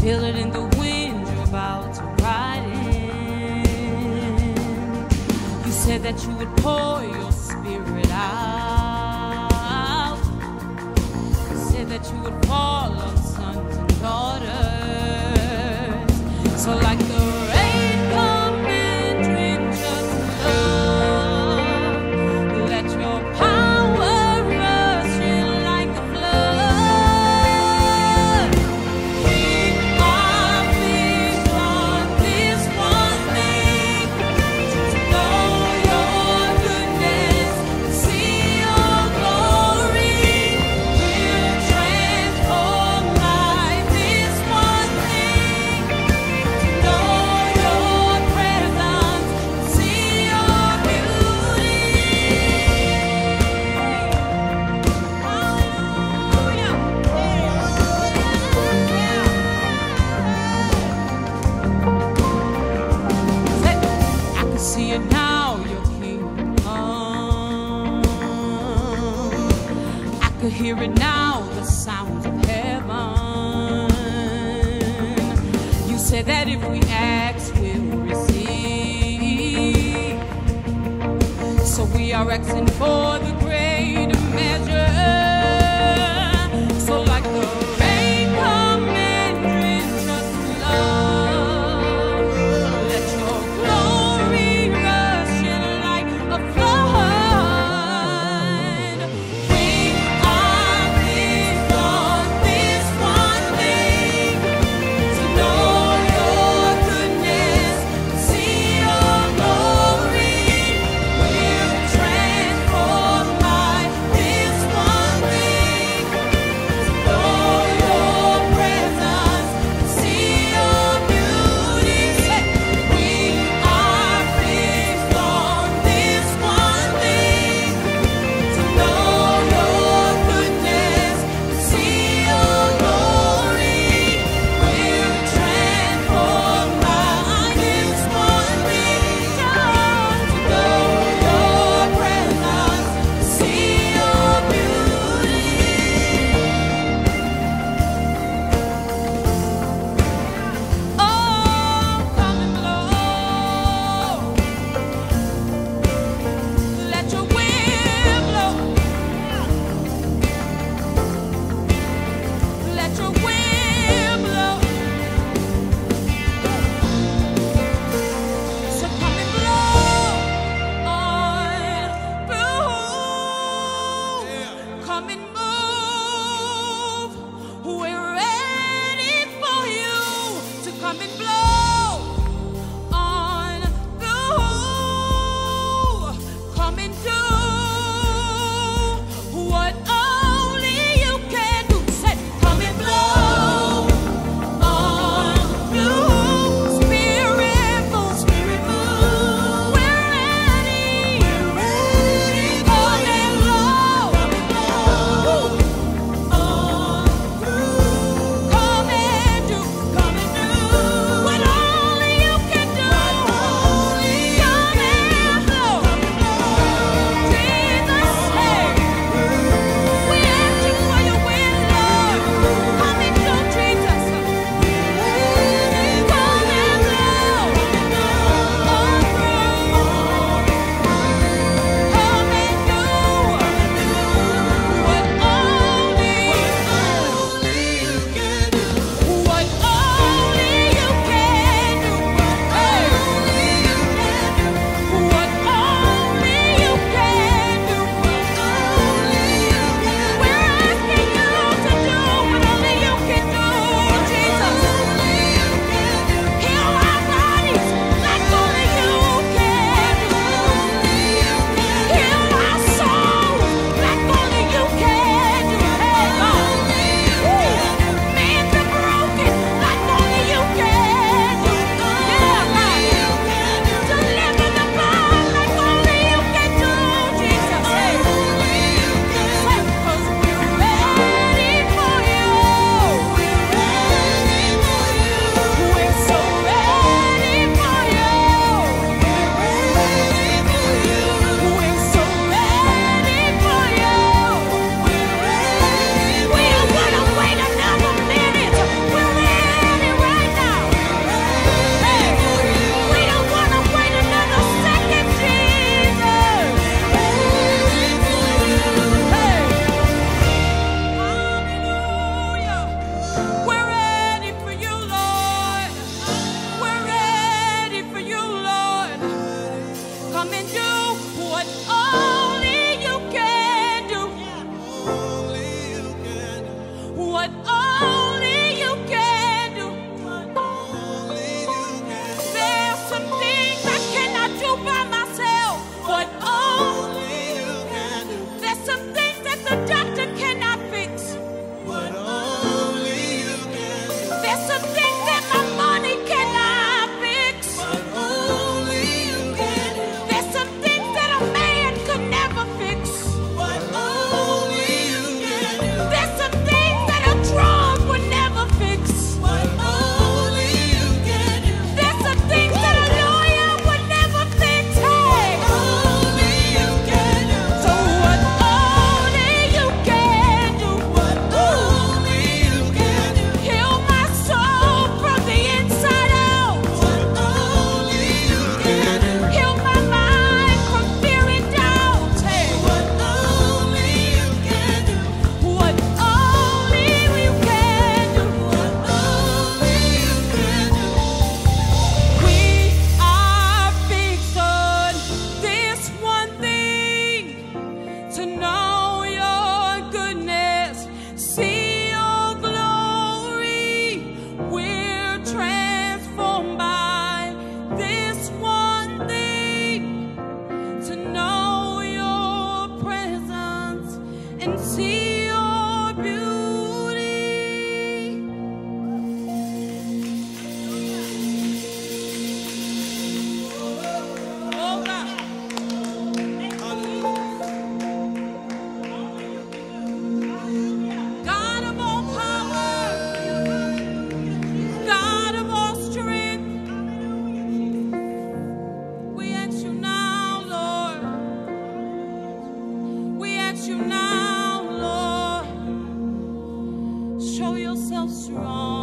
feel it in the wind, you're about to ride in. You said that you would pour your spirit out. You said that you would fall on sons and daughters. So like hear it now, the sounds of heaven. You said that if we ask, we'll receive. So we are asking for the and see yourself strong.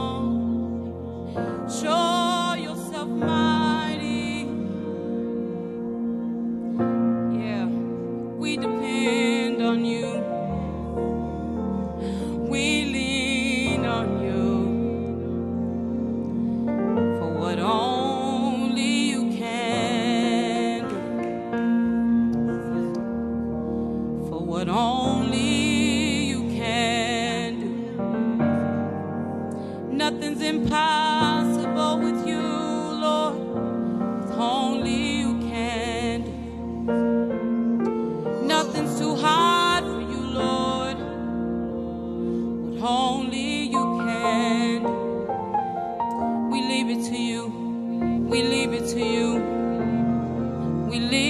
We live.